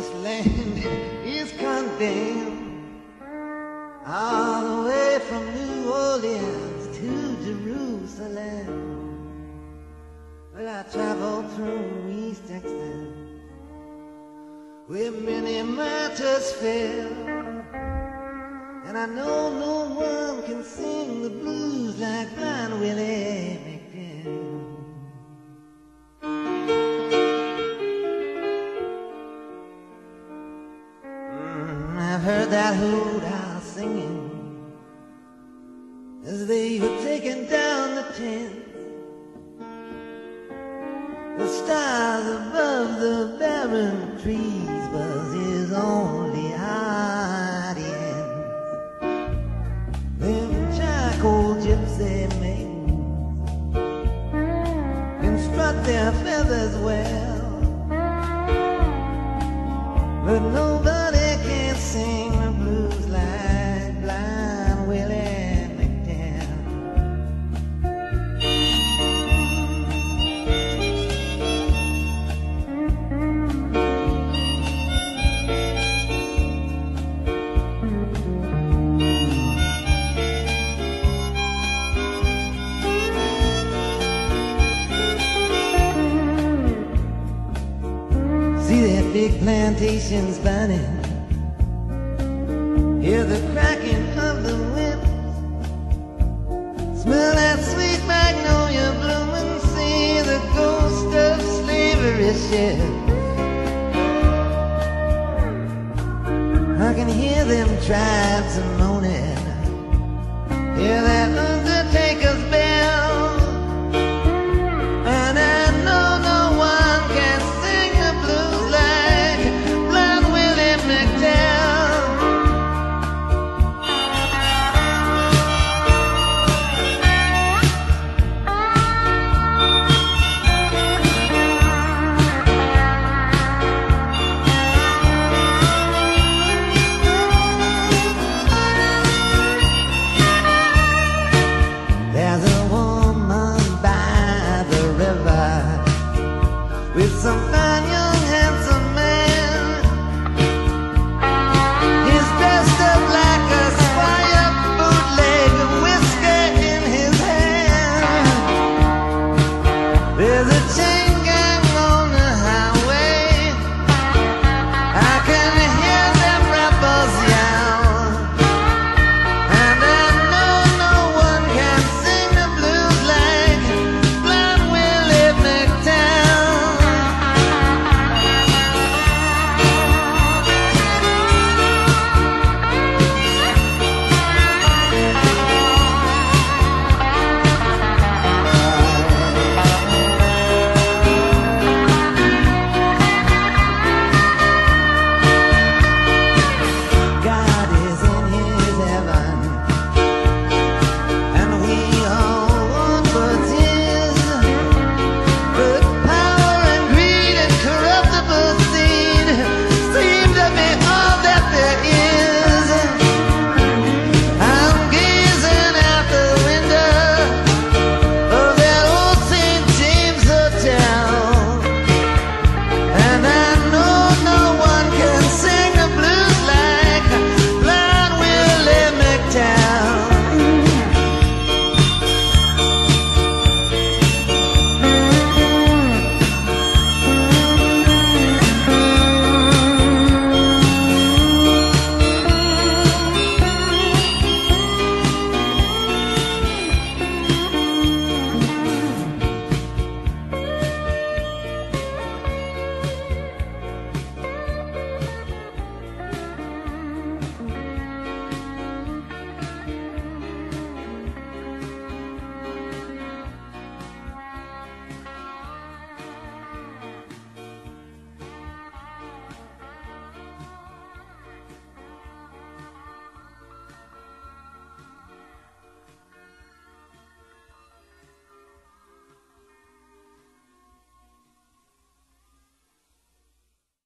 land is condemned all the way from New Orleans to Jerusalem. Well, I traveled through East Texas where many martyrs fell. And I know no one can sing the blues like Blind Willie heard that hoot owl singing as they were taking down the tent. The stars above the barren trees was his only audience. Them charcoal gypsy maidens can strut their feathers well, but nobody big plantations burning. Hear the cracking of the whip. Smell that sweet magnolia blooming. See the ghost of slavery shed. I can hear them tribes of with some